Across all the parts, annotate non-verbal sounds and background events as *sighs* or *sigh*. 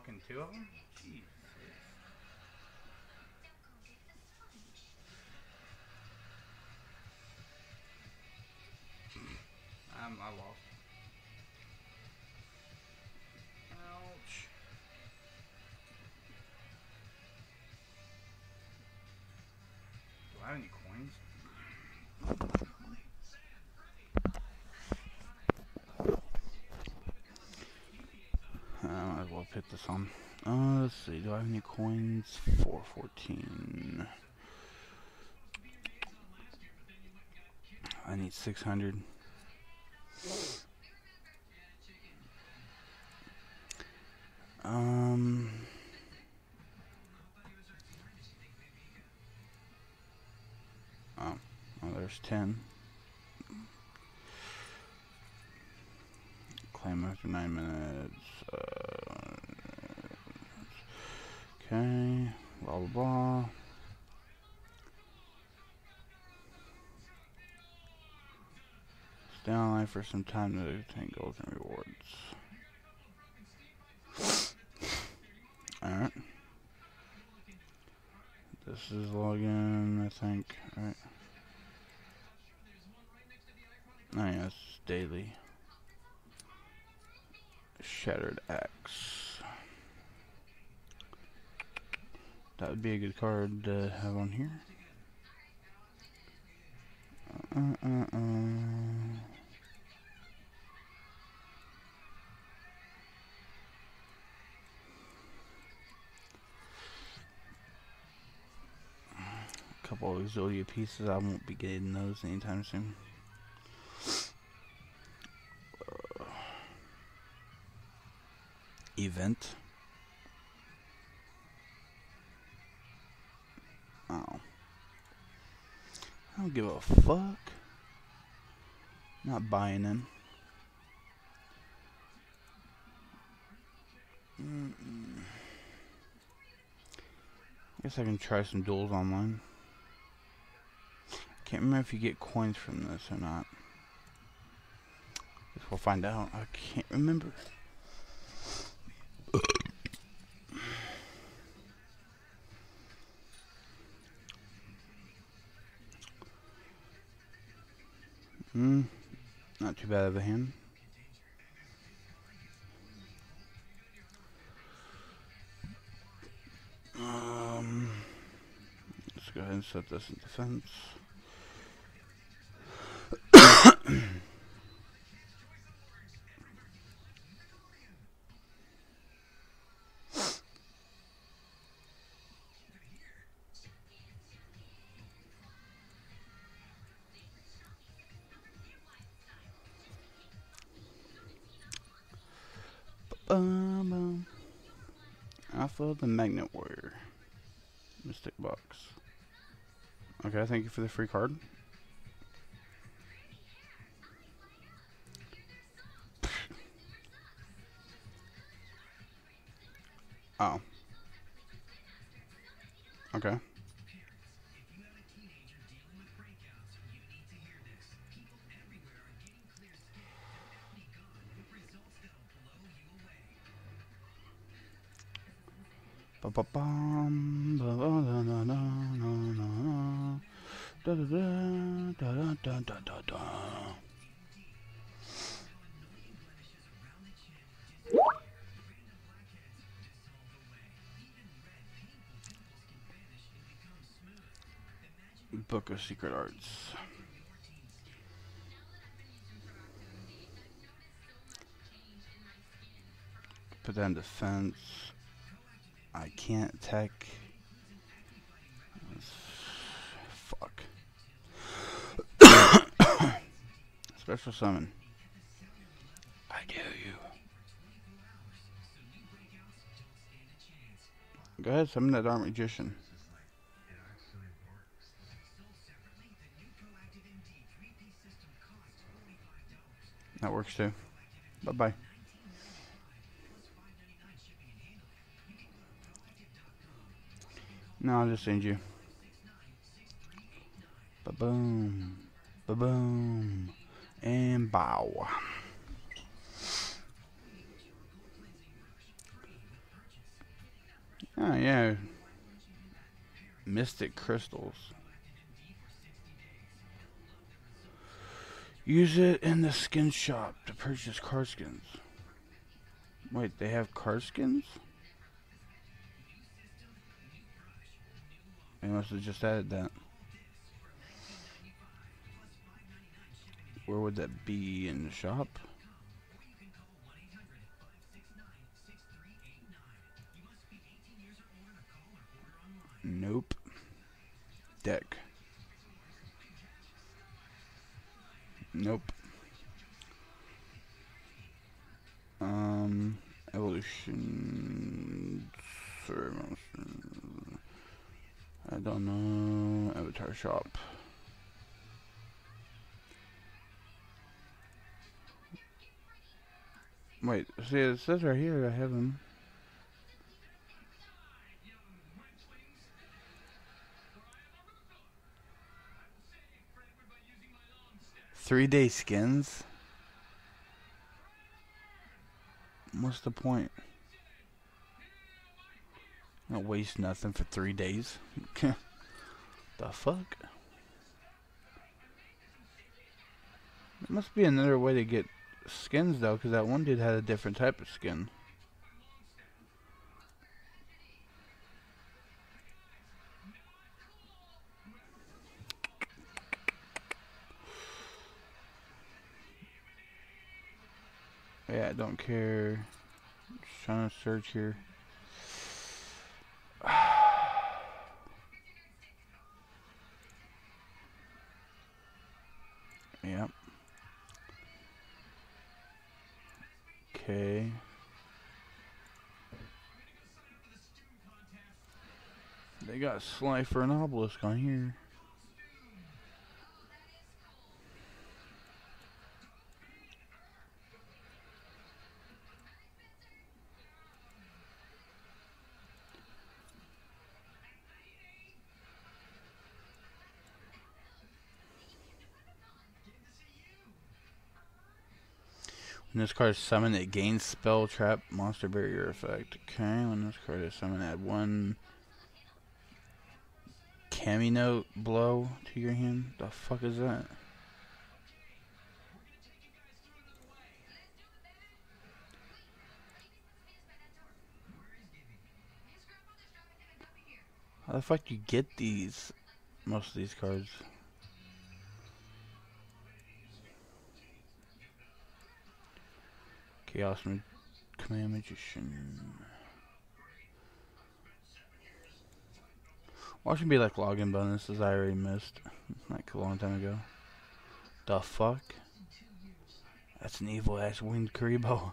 fucking two of them? Jeez. This on. Uh, let's see. Do I have any coins? 414. I need 600. Um. Oh, well, there's 10. Claim after 9 minutes. Uh, okay, blah blah blah. Stay online for some time to obtain goals and rewards. *laughs* Alright. This is login, I think. Alright. Oh yeah, daily. Shattered Axe. That would be a good card to have on here. Uh, uh, uh. A couple of Exodia pieces. I won't be getting those anytime soon. Event. Don't give a fuck. Not buying in. -mm. Guess I can try some duels online. Can't remember if you get coins from this or not. Guess we'll find out. I can't remember. Hmm. Not too bad of a hand. Um, let's go ahead and set this in defense. The Magnet Warrior. Mystic Box. Okay, thank you for the free card. *laughs* Oh. Okay. Book of Secret Arts. Put that in defense. I can't attack. Fuck. *coughs* Special summon. I dare you. Go ahead, summon that Dark Magician. That works too. Bye bye. No, I'll just send you. Ba boom. Ba boom. And bow. Oh, yeah. Mystic crystals. Use it in the skin shop to purchase car skins. Wait, they have car skins? They must have just added that. Where would that be in the shop? Nope. Deck. Nope. Um, evolution. I don't know. Avatar shop. Wait, see, it says right here I have them. Three day skins? What's the point? Don't waste nothing for three days. *laughs* the fuck? There must be another way to get skins though, because that one dude had a different type of skin. Yeah, I don't care. Just trying to search here. yep. Okay. They got Slifer and Obelisk on here. When this card is summoned, it gains spell trap monster barrier effect. Okay, when this card is summoned, add one Kaminote blow to your hand. The fuck is that? How the fuck do you get these? Most of these cards. Chaos Command Magician. Watch should be like login bonuses I already missed like a long time ago. The fuck? That's an evil ass winged Kuriboh.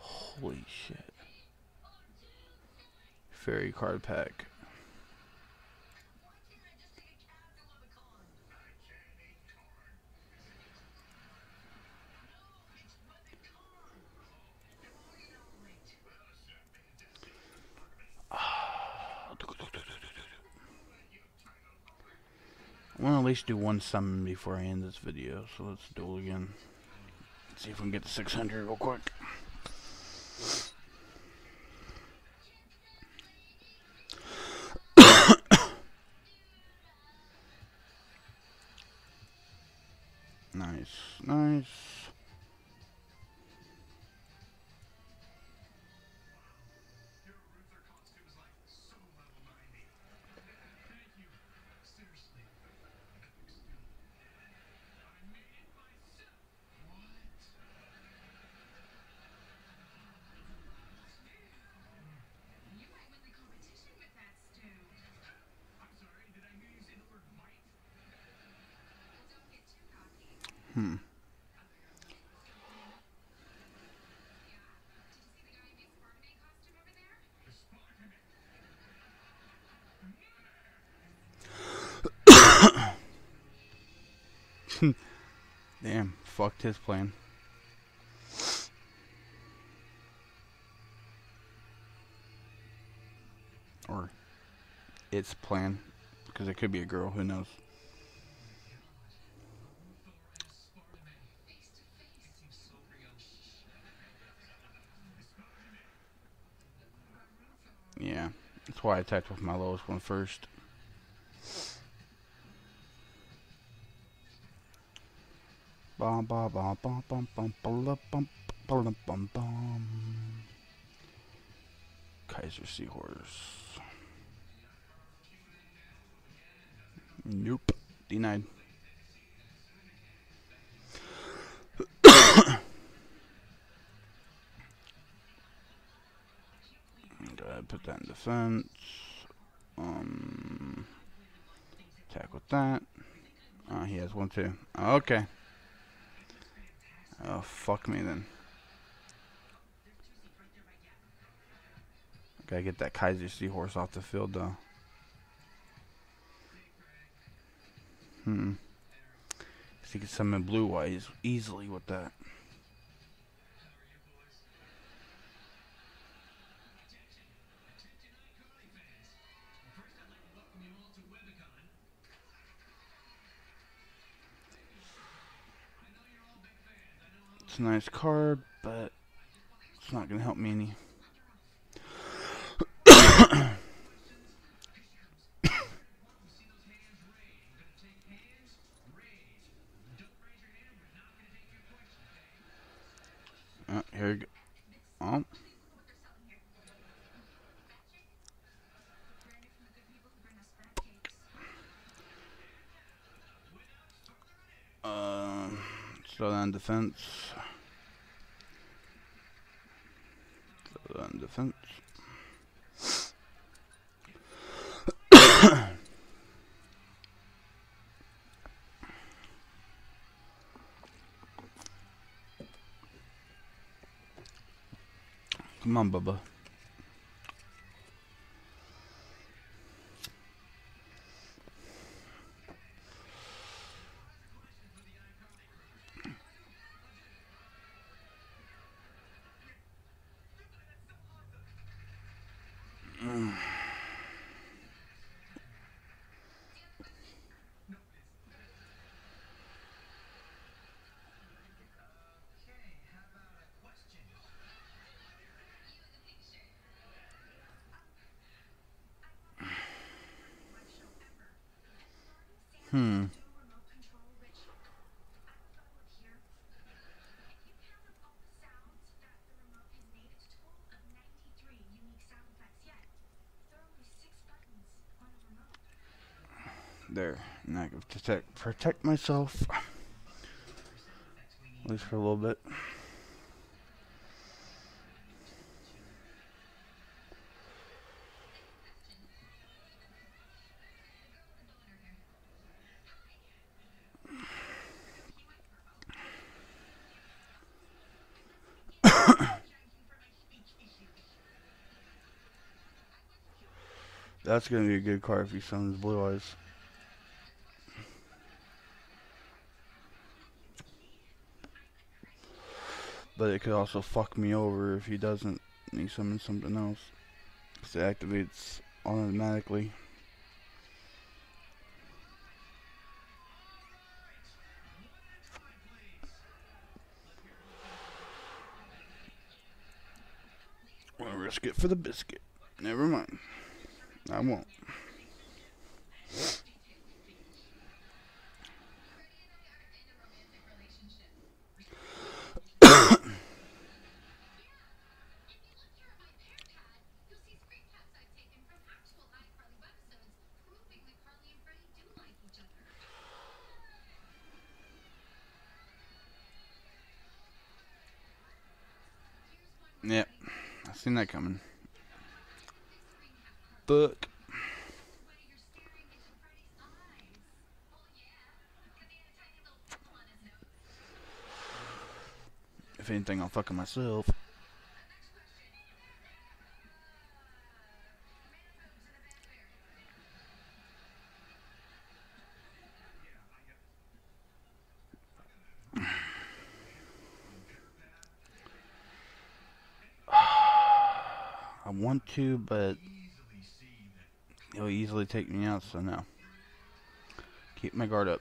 Holy shit. Fairy card pack. I want to at least do one summon before I end this video, so let's it again. Let's see if we can get to 600 real quick. *coughs* nice, nice. Hmm. *coughs* Damn, fucked his plan. Or its plan. Because it could be a girl, who knows. That's why I attacked with my lowest one first. Bum bum bum bum bum bum bum bum bum bum bum. Kaiser Seahorse. Nope. Denied. Put that in defense. Um, attack with that. Uh, he has one too. Okay. Oh, fuck me then. Gotta get that Kaiser Seahorse off the field though. Hmm. He can summon blue eyes easily with that. It's a nice card, but it's not gonna help me any. Uh, *coughs* here we go. Oh. Um, slow down defense. Slow down defense. *coughs* Come on, Bubba. Mm. Hmm. There. Now I can protect protect myself. At least for a little bit. That's gonna be a good card if he summons blue eyes. But it could also fuck me over if he doesn't and he summons something else. Because it activates automatically. Risk it for the biscuit. Never mind. I won't. *coughs* Yep. I've seen that coming. Fuck. If anything, I'll fucking myself. *sighs* I want to, but easily take me out, so no. Keep my guard up.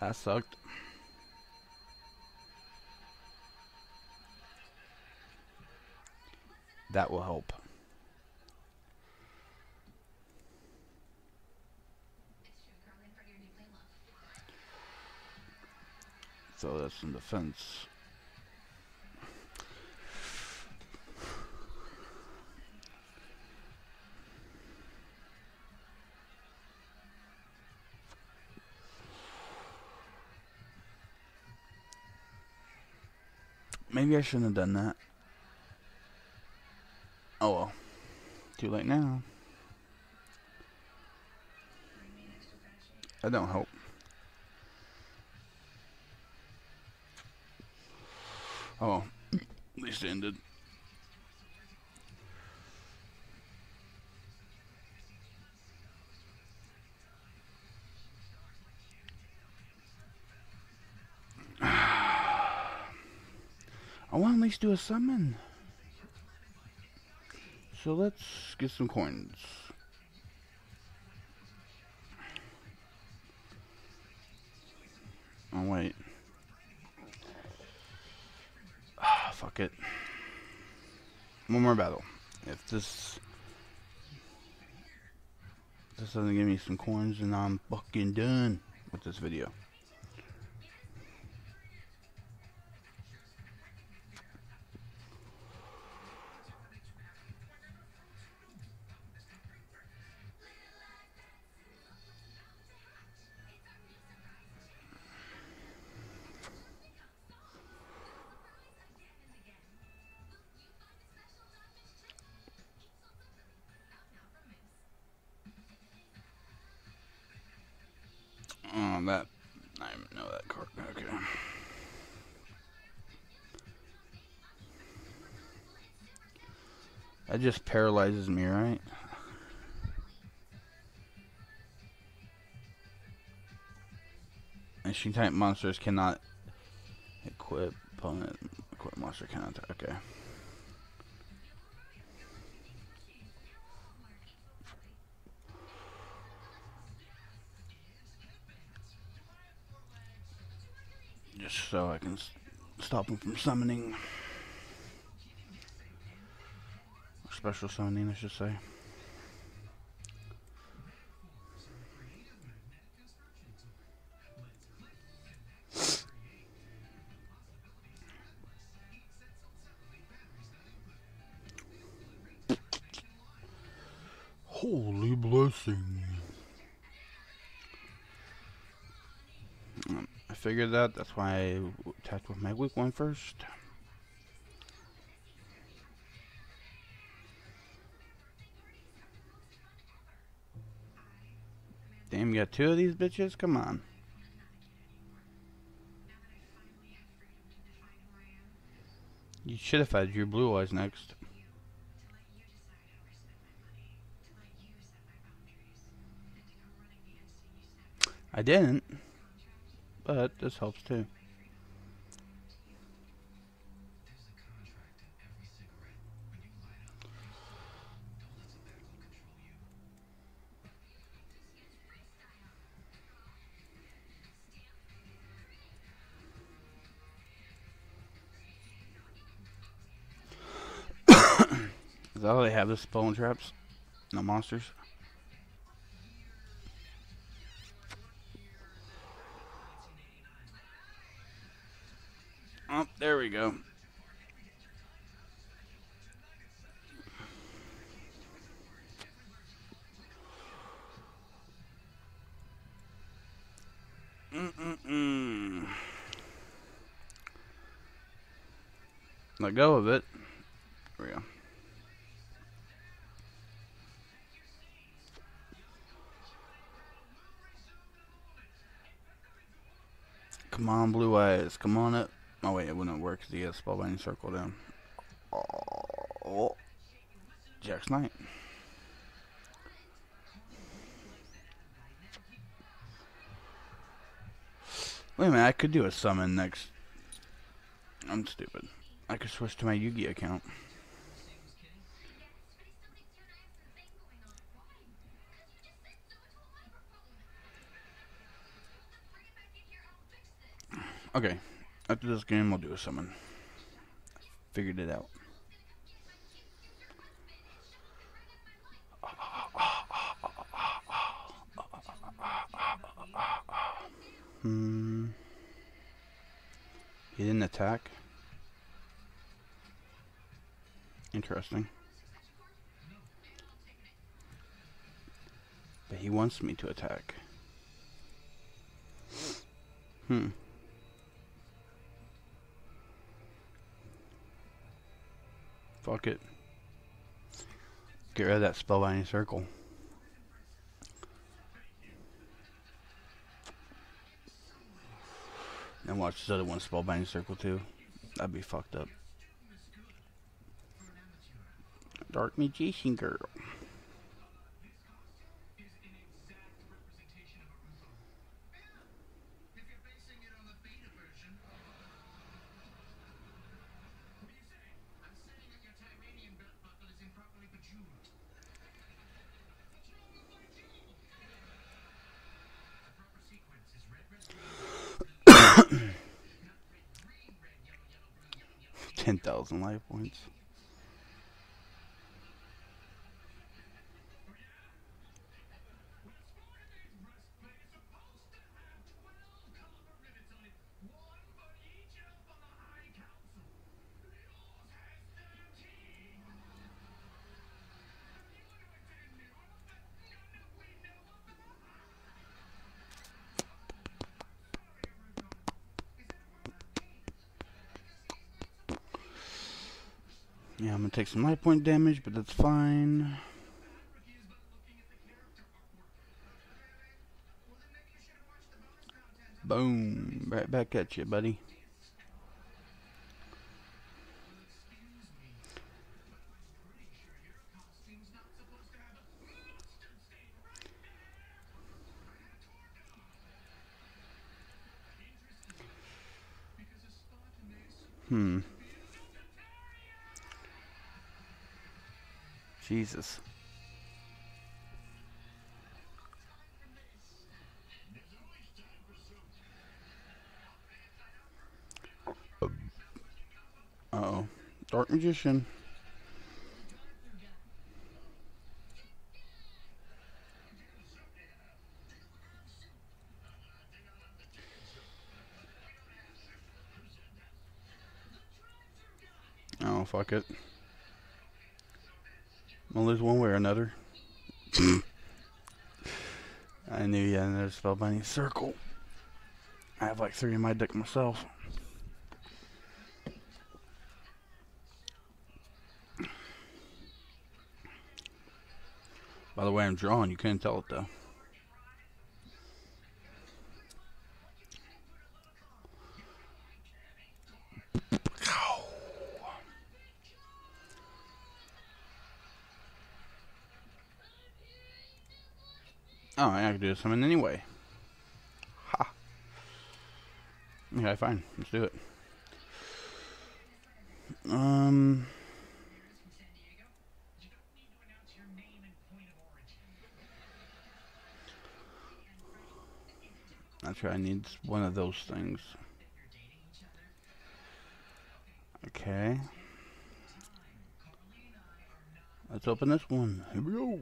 That sucked. That will help. So that's in defense. Maybe I shouldn't have done that. Oh well. Too late now. That don't help. Oh, at least ended. *sighs* I want at least do a summon. So let's get some coins. Oh wait. Fuck it. One more battle. If this this doesn't give me some coins, then I'm fucking done with this video. That just paralyzes me, right? Machine type monsters cannot equip opponent. Equip monster cannot. Okay. Just so I can stop him from summoning. Special summoning, I should say. Holy blessing. Um, I figured that. That's why I attacked with my weak one first. Got two of these bitches? Come on. You should have had your blue eyes next. I didn't, but this helps too. Is how they have the spell traps? No monsters? Oh, there we go. Mm-mm-mm. Let go of it. Come on up. Oh, wait, it wouldn't work because he has spellbinding circle down. Oh. Jack's Knight. Wait a minute, I could do a summon next. I'm stupid. I could switch to my Yugi account. Okay, after this game, we'll do a summon. Figured it out. Hmm. He didn't attack. Interesting. But he wants me to attack. Hmm. Fuck it. Get rid of that spellbinding circle. And watch this other one spellbinding circle too. That'd be fucked up. Dark Magician Girl. Thousand life points. Yeah, I'm gonna take some life point damage, but that's fine. Boom. Right back at you, buddy. Hmm. Jesus. Uh oh. Dark Magician. Oh, fuck it. I'll lose one way or another. *laughs* I knew you had another spell spellbinding circle. I have like three in my deck myself. By the way, I'm drawing. You can't tell it though. Do something anyway. Ha. Okay, fine. Let's do it. Um. Sure I need one of those things. Okay. Let's open this one. Here we go.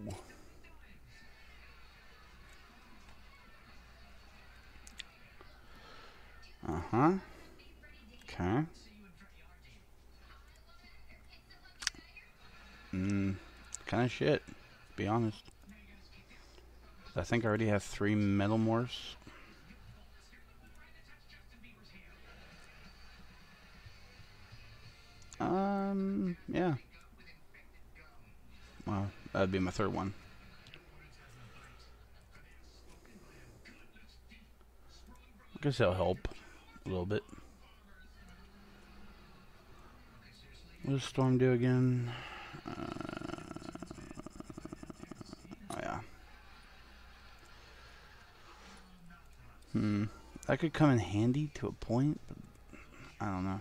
Uh-huh. Okay. Mm, kind of shit, be honest. I think I already have three metal morphs. Um, yeah. Well, that'd be my third one. I guess that'll help a little bit. What does Storm do again? Uh, oh yeah. Hmm. That could come in handy to a point, but I don't know.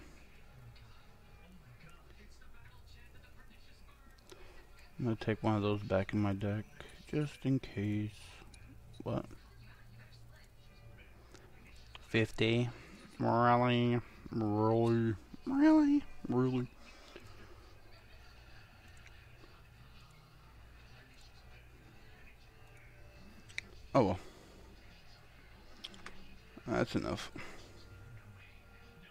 I'm gonna take one of those back in my deck, just in case. What? 50. Really? Really? Really? Really? Oh well. That's enough.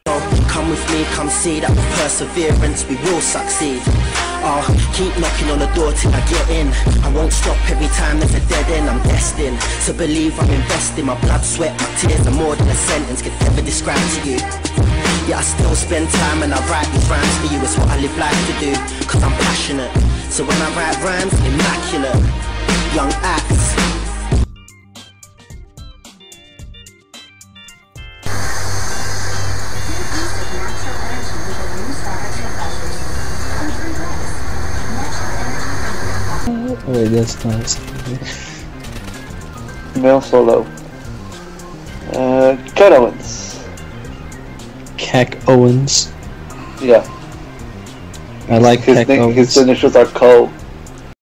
Come with me, come see that with perseverance we will succeed. Oh, keep knocking on the door till I get in. I won't stop every time there's a dead end. I'm destined to believe I'm investing. My blood, sweat, my tears are more than a sentence could ever describe to you. Yeah, I still spend time and I write these rhymes for you. It's what I live life to do, cause I'm passionate. So when I write rhymes, immaculate. Young acts, Wait, that's nice. Male solo. Uh, Cat Owens. Cack Owens. Yeah. I like His, Cack name, his initials are Co.